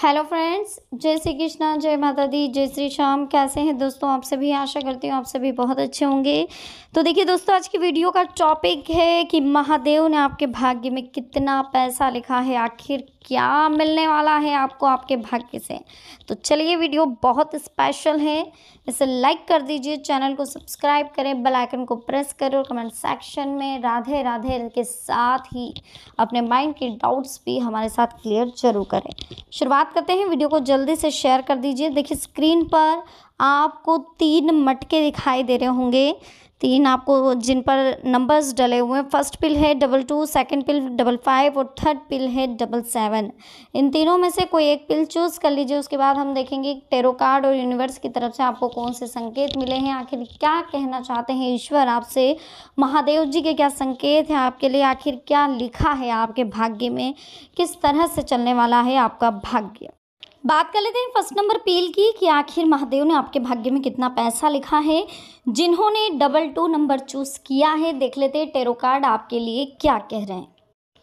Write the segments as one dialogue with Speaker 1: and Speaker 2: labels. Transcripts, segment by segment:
Speaker 1: Hello friends जय श्री कृष्णा, जय माता दी, जय श्री श्याम। कैसे हैं दोस्तों? आप सभी, आशा करती हूँ आप सभी बहुत अच्छे होंगे। तो देखिए दोस्तों, आज की वीडियो का टॉपिक है कि महादेव ने आपके भाग्य में कितना पैसा लिखा है, आखिर क्या मिलने वाला है आपको, आपके भाग्य से। तो चलिए वीडियो बहुत स्पेशल है। इसे लाइक कर दीजिए चैनल को सब्सक्राइब करें बेल आइकन को प्रेस करें और कमेंट सेक्शन में राधे राधे के साथ ही अपने माइंड के डाउट्स भी हमारे साथ क्लियर ज़रूर करें। शुरुआत करते हैं, वीडियो को जल्दी से शेयर कर दीजिए। देखिए, स्क्रीन पर आपको तीन मटके दिखाई दे रहे होंगे। तीन आपको जिन पर नंबर्स डले हुए हैं फ़र्स्ट पिल है double two second pill double five और थर्ड पिल है डबल सेवन इन तीनों में से कोई एक पिल चूज़ कर लीजिए, उसके बाद हम देखेंगे टेरो कार्ड और यूनिवर्स की तरफ़ से आपको कौन से संकेत मिले हैं, आखिर क्या कहना चाहते हैं ईश्वर आपसे? महादेव जी के क्या संकेत हैं आपके लिए? आखिर क्या लिखा है आपके भाग्य में? किस तरह से चलने वाला है आपका भाग्य? बात कर लेते हैं फ़र्स्ट नंबर पील की कि आखिर महादेव ने आपके भाग्य में कितना पैसा लिखा है, जिन्होंने डबल टू नंबर चूज़ किया है। देख लेते हैं टेरो कार्ड आपके लिए क्या कह रहे हैं।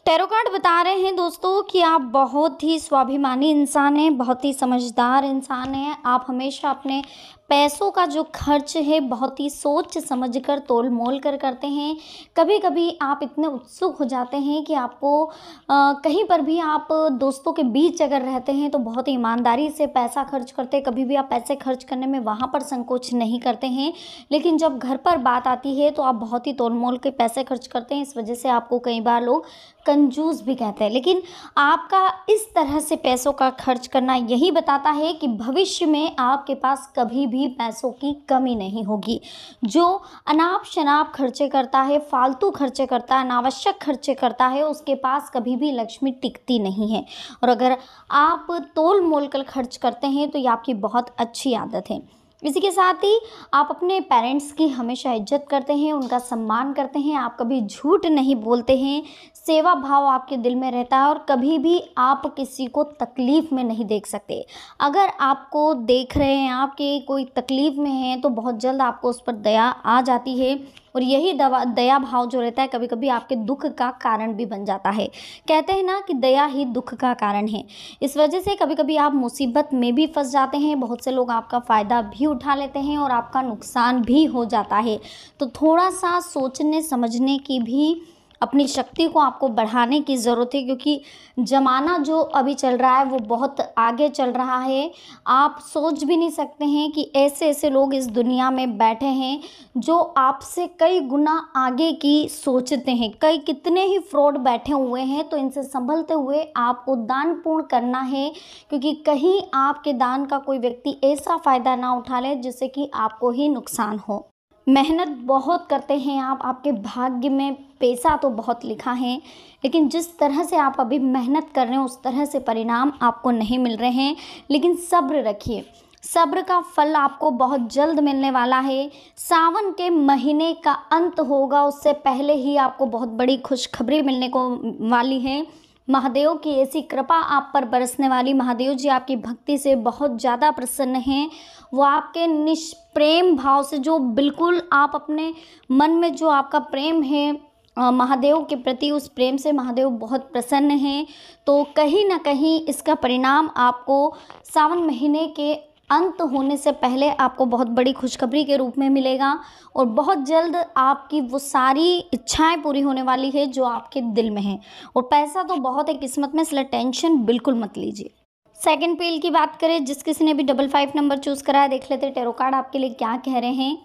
Speaker 1: टेरो कार्ड बता रहे हैं दोस्तों कि आप बहुत ही स्वाभिमानी इंसान हैं, बहुत ही समझदार इंसान हैं। आप हमेशा अपने पैसों का जो खर्च है बहुत ही सोच समझ कर तोल मोल कर करते हैं। कभी कभी आप इतने उत्सुक हो जाते हैं कि आपको आ, कहीं पर भी आप दोस्तों के बीच अगर रहते हैं तो बहुत ईमानदारी से पैसा खर्च करते कभी भी आप पैसे खर्च करने में वहाँ पर संकोच नहीं करते हैं लेकिन जब घर पर बात आती है तो आप बहुत ही तोल मोल के पैसे खर्च करते हैं। इस वजह से आपको कई बार लोग कंजूस भी कहते हैं। लेकिन आपका इस तरह से पैसों का खर्च करना यही बताता है कि भविष्य में आपके पास कभी भी भी पैसों की कमी नहीं होगी। जो अनाप शनाप खर्चे करता है, फालतू खर्चे करता है, अनावश्यक खर्चे करता है, उसके पास कभी भी लक्ष्मी टिकती नहीं है। और अगर आप तोल मोल कर खर्च करते हैं तो ये आपकी बहुत अच्छी आदत है। इसी के साथ ही आप अपने पेरेंट्स की हमेशा इज़्ज़त करते हैं, उनका सम्मान करते हैं, आप कभी झूठ नहीं बोलते हैं, सेवा भाव आपके दिल में रहता है और कभी भी आप किसी को तकलीफ़ में नहीं देख सकते। अगर आपको देख रहे हैं, आपके कोई तकलीफ़ में है तो बहुत जल्द आपको उस पर दया आ जाती है। और यही दवा, दया भाव जो रहता है कभी कभी आपके दुख का कारण भी बन जाता है। कहते हैं ना कि दया ही दुख का कारण है। इस वजह से कभी कभी आप मुसीबत में भी फंस जाते हैं, बहुत से लोग आपका फ़ायदा भी उठा लेते हैं और आपका नुकसान भी हो जाता है। तो थोड़ा सा सोचने, समझने की भी अपनी शक्ति को आपको बढ़ाने की ज़रूरत है, क्योंकि ज़माना जो अभी चल रहा है, वो बहुत आगे चल रहा है। आप सोच भी नहीं सकते हैं कि ऐसे ऐसे लोग इस दुनिया में बैठे हैं, जो आपसे कई गुना आगे की सोचते हैं। कई कितने ही फ्रॉड बैठे हुए हैं तो इनसे संभलते हुए आपको दान पूर्ण करना है, क्योंकि कहीं आपके दान का कोई व्यक्ति ऐसा फ़ायदा ना उठा ले, जिससे कि आपको ही नुकसान हो। मेहनत बहुत करते हैं आप, आपके भाग्य में पैसा तो बहुत लिखा है, लेकिन जिस तरह से आप अभी मेहनत कर रहे हैं, उस तरह से परिणाम आपको नहीं मिल रहे हैं। लेकिन सब्र रखिए, सब्र का फल आपको बहुत जल्द मिलने वाला है। सावन के महीने का अंत होगा, उससे पहले ही आपको बहुत बड़ी खुशखबरी मिलने को वाली है। महादेव की ऐसी कृपा आप पर बरसने वाली। महादेव जी, आपकी भक्ति से बहुत ज़्यादा प्रसन्न हैं। वो आपके निष्प्रेम भाव से जो बिल्कुल आप अपने मन में जो आपका प्रेम है महादेव के प्रति उस प्रेम से महादेव बहुत प्रसन्न हैं। तो कहीं ना कहीं इसका परिणाम आपको सावन महीने के अंत होने से पहले आपको बहुत बड़ी खुशखबरी के रूप में मिलेगा और बहुत जल्द आपकी वो सारी इच्छाएँ पूरी होने वाली है जो आपके दिल में है। और पैसा तो बहुत है, किस्मत में, इसलिए टेंशन बिल्कुल मत लीजिए। सेकंड पील की बात करें, जिस किसी ने भी डबल फाइव नंबर चूज़ करा है देख लेते टेरो कार्ड आपके लिए क्या कह रहे हैं।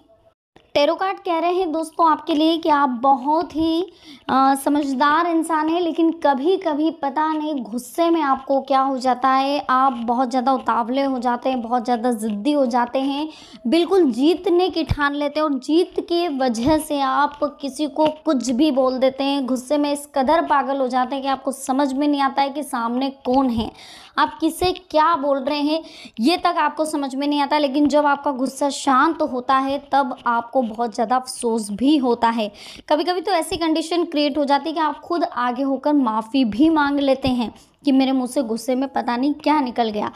Speaker 1: टेरो कार्ड कह रहे हैं दोस्तों आपके लिए कि आप बहुत ही आ, समझदार इंसान हैं लेकिन कभी कभी पता नहीं गुस्से में आपको क्या हो जाता है। आप बहुत ज़्यादा उतावले हो जाते हैं बहुत ज़्यादा ज़िद्दी हो जाते हैं बिल्कुल जीतने की ठान लेते हैं और जीत के वजह से आप किसी को कुछ भी बोल देते हैं गुस्से में इस कदर पागल हो जाते हैं कि आपको समझ में नहीं आता है कि सामने कौन है। आप किसे क्या बोल रहे हैं ये तक आपको समझ में नहीं आता लेकिन जब आपका गुस्सा शांत होता है तब आपको बहुत ज़्यादा अफसोस भी होता है। कभी कभी तो ऐसी कंडीशन क्रिएट हो जाती है कि आप खुद आगे होकर माफ़ी भी मांग लेते हैं कि मेरे मुँह से गुस्से में पता नहीं क्या निकल गया।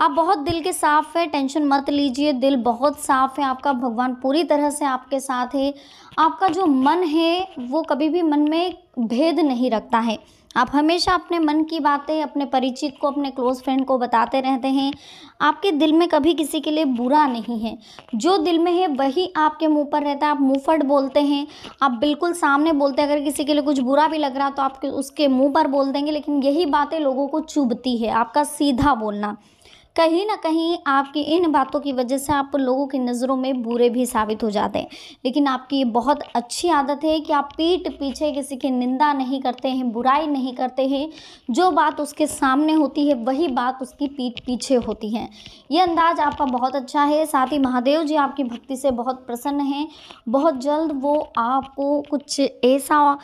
Speaker 1: आप बहुत दिल के साफ़ है, टेंशन मत लीजिए, दिल बहुत साफ़ है, आपका भगवान पूरी तरह से आपके साथ है। आपका जो मन है, वो कभी भी मन में भेद नहीं रखता है। आप हमेशा अपने मन की बातें, अपने परिचित को, अपने क्लोज़ फ्रेंड को बताते रहते हैं। आपके दिल में कभी किसी के लिए बुरा नहीं है। जो दिल में है, वही आपके मुँह पर रहता है। आप मुँहफट बोलते हैं। आप बिल्कुल सामने बोलते हैं। अगर किसी के लिए कुछ बुरा भी लग रहा तो आप उसके मुँह पर बोल देंगे। लेकिन यही बातें लोगों को चुभती है। आपका सीधा बोलना। कहीं ना कहीं आपकी इन बातों की वजह से आप लोगों की नज़रों में बुरे भी साबित हो जाते हैं। लेकिन आपकी ये बहुत अच्छी आदत है कि आप पीठ पीछे किसी की निंदा नहीं करते हैं, बुराई नहीं करते हैं। जो बात उसके सामने होती है, वही बात उसकी पीठ पीछे होती है। ये अंदाज आपका बहुत अच्छा है। साथ ही महादेव जी आपकी भक्ति से बहुत प्रसन्न हैं। बहुत जल्द वो आपको कुछ ऐसा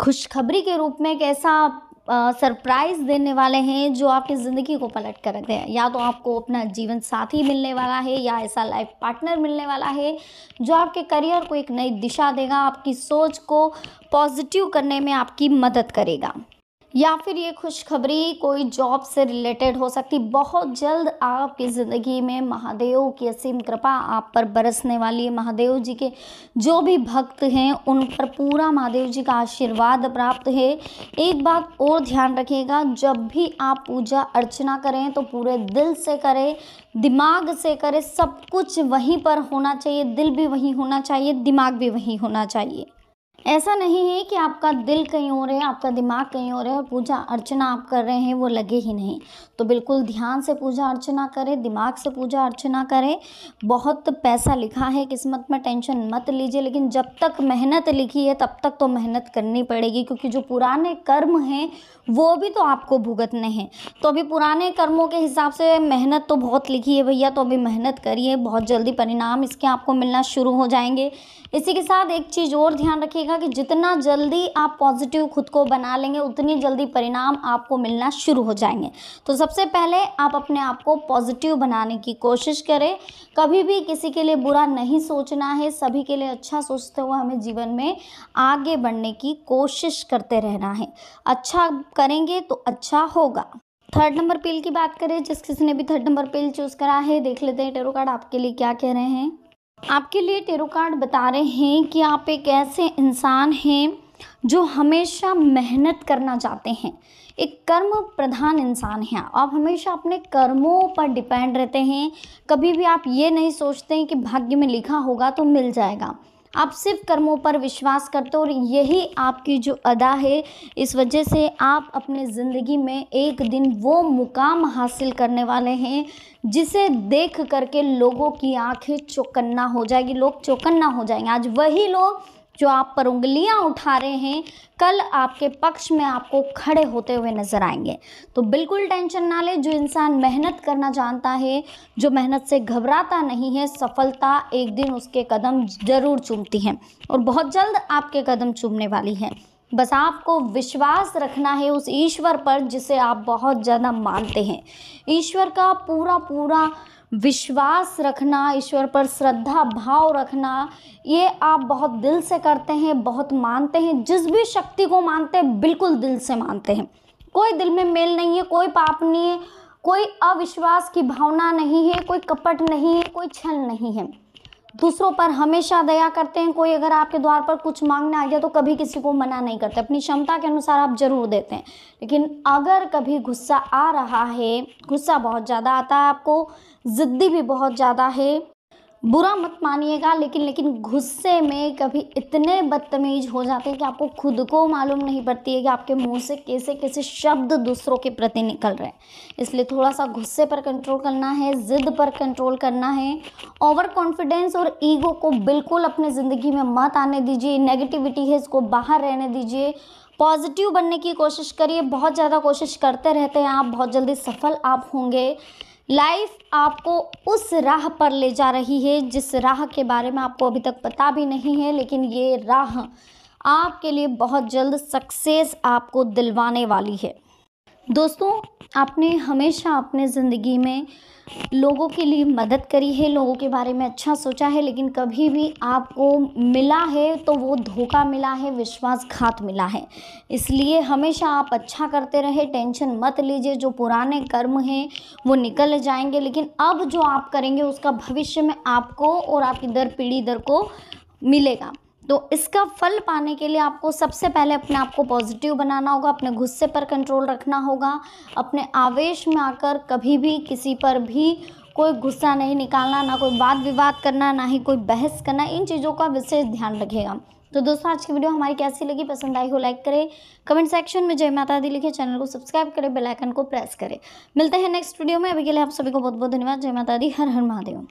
Speaker 1: खुशखबरी के रूप में एक ऐसा सरप्राइज़ देने वाले हैं जो आपकी ज़िंदगी को पलट कर रखते हैं। या तो आपको अपना जीवन साथी मिलने वाला है या ऐसा लाइफ पार्टनर मिलने वाला है जो आपके करियर को एक नई दिशा देगा, आपकी सोच को पॉजिटिव करने में आपकी मदद करेगा। या फिर ये खुशखबरी कोई जॉब से रिलेटेड हो सकती। बहुत जल्द आपकी ज़िंदगी में महादेव की असीम कृपा आप पर बरसने वाली है। महादेव जी के जो भी भक्त हैं, उन पर पूरा महादेव जी का आशीर्वाद प्राप्त है। एक बात और ध्यान रखिएगा, जब भी आप पूजा अर्चना करें तो पूरे दिल से करें, दिमाग से करें, सब कुछ वहीं पर होना चाहिए। दिल भी वहीं होना चाहिए, दिमाग भी वहीं होना चाहिए। ऐसा नहीं है कि आपका दिल कहीं और है, आपका दिमाग कहीं और है और पूजा अर्चना आप कर रहे हैं, वो लगे ही नहीं। तो बिल्कुल ध्यान से पूजा अर्चना करें, दिमाग से पूजा अर्चना करें। बहुत पैसा लिखा है, किस्मत में टेंशन मत लीजिए, लेकिन जब तक मेहनत लिखी है, तब तक तो मेहनत करनी पड़ेगी, क्योंकि जो पुराने कर्म हैं, वो भी तो आपको भुगतने हैं। तो अभी पुराने कर्मों के हिसाब से मेहनत तो बहुत लिखी है भैया तो अभी मेहनत करिए, बहुत जल्दी परिणाम इसके आपको मिलना शुरू हो जाएँगे। इसी के साथ एक चीज़ और ध्यान रखिएगा कि जितना जल्दी आप पॉजिटिव खुद को बना लेंगे, उतनी जल्दी परिणाम आपको मिलना शुरू हो जाएँगे। तो सबसे पहले आप अपने आप को पॉजिटिव बनाने की कोशिश करें। कभी भी किसी के लिए बुरा नहीं सोचना है, सभी के लिए अच्छा सोचते हुए हमें जीवन में आगे बढ़ने की कोशिश करते रहना है। अच्छा करेंगे तो अच्छा होगा। थर्ड नंबर पेल की बात करें, जिस किसी ने भी थर्ड नंबर पेल चूज़ करा है, देख लेते हैं टेरो कार्ड आपके लिए क्या कह रहे हैं। आपके लिए टेरो कार्ड बता रहे हैं कि आप एक ऐसे इंसान हैं जो हमेशा मेहनत करना चाहते हैं। एक कर्म प्रधान इंसान हैं। आप हमेशा अपने कर्मों पर डिपेंड रहते हैं। कभी भी आप ये नहीं सोचते हैं कि भाग्य में लिखा होगा तो मिल जाएगा। आप सिर्फ़ कर्मों पर विश्वास करते हो और यही आपकी जो अदा है, इस वजह से आप अपने ज़िंदगी में एक दिन वो मुकाम हासिल करने वाले हैं, जिसे देख करके लोगों की आँखें चौकन्ना हो जाएगी, लोग चौकन्ना हो जाएँगे। आज वही लोग जो आप पर उंगलियाँ उठा रहे हैं, कल आपके पक्ष में आपको खड़े होते हुए नज़र आएँगे। तो बिल्कुल टेंशन ना ले, जो इंसान मेहनत करना जानता है, जो मेहनत से घबराता नहीं है, सफलता एक दिन उसके कदम ज़रूर चूमती है और बहुत जल्द आपके कदम चूमने वाली है। बस आपको विश्वास रखना है उस ईश्वर पर जिसे आप बहुत ज़्यादा मानते हैं। ईश्वर का पूरा पूरा विश्वास रखना, ईश्वर पर श्रद्धा, भाव रखना, ये आप बहुत दिल से करते हैं, बहुत मानते हैं, जिस भी शक्ति को मानते हैं, बिल्कुल दिल से मानते हैं। कोई दिल में मेल नहीं है, कोई पाप नहीं है, कोई अविश्वास की भावना नहीं है, कोई कपट नहीं है, कोई छल नहीं है। दूसरों पर हमेशा दया करते हैं। कोई अगर आपके द्वार पर कुछ मांगने आ गया तो कभी किसी को मना नहीं करते। अपनी क्षमता के अनुसार आप ज़रूर देते हैं। लेकिन अगर कभी गुस्सा आ रहा है, गुस्सा बहुत ज़्यादा आता है आपको, ज़िद्दी भी बहुत ज़्यादा है। बुरा मत मानिएगा, लेकिन लेकिन गुस्से में कभी इतने बदतमीज हो जाते हैं कि आपको खुद को मालूम नहीं पड़ती है कि आपके मुँह से कैसे कैसे शब्द दूसरों के प्रति निकल रहे हैं। इसलिए थोड़ा सा गुस्से पर कंट्रोल करना है, ज़िद पर कंट्रोल करना है। ओवर कॉन्फिडेंस और ईगो को बिल्कुल अपने ज़िंदगी में मत आने दीजिए। नेगेटिविटी है, इसको बाहर रहने दीजिए। पॉजिटिव बनने की कोशिश करिए। बहुत ज़्यादा कोशिश करते रहते हैं आप, बहुत जल्दी सफल आप होंगे। लाइफ आपको उस राह पर ले जा रही है, जिस राह के बारे में आपको अभी तक पता भी नहीं है, लेकिन ये राह आपके लिए बहुत जल्द सक्सेस आपको दिलवाने वाली है। दोस्तों, आपने हमेशा अपने ज़िंदगी में लोगों के लिए मदद करी है, लोगों के बारे में अच्छा सोचा है, लेकिन कभी भी आपको मिला है तो वो धोखा मिला है, विश्वासघात मिला है। इसलिए हमेशा आप अच्छा करते रहे, टेंशन मत लीजिए, जो पुराने कर्म हैं वो निकल जाएँगे, लेकिन अब जो आप करेंगे, उसका भविष्य में आपको और आपकी दर पीढ़ी दर को मिलेगा। तो इसका फल पाने के लिए आपको सबसे पहले अपने आप को पॉजिटिव बनाना होगा, अपने गुस्से पर कंट्रोल रखना होगा, अपने आवेश में आकर कभी भी किसी पर भी कोई गुस्सा नहीं निकालना, ना कोई वाद विवाद करना, ना ही कोई बहस करना, इन चीज़ों का विशेष ध्यान रखेगा। तो दोस्तों, आज की वीडियो हमारी कैसी लगी? पसंद आई हो लाइक करें। कमेंट सेक्शन में जय माता दी लिखे चैनल को सब्सक्राइब करें बेल आइकन को प्रेस करें। मिलते हैं नेक्स्ट वीडियो में। अभी के लिए आप सभी को बहुत बहुत धन्यवाद। जय माता दी। हर हर महादेव।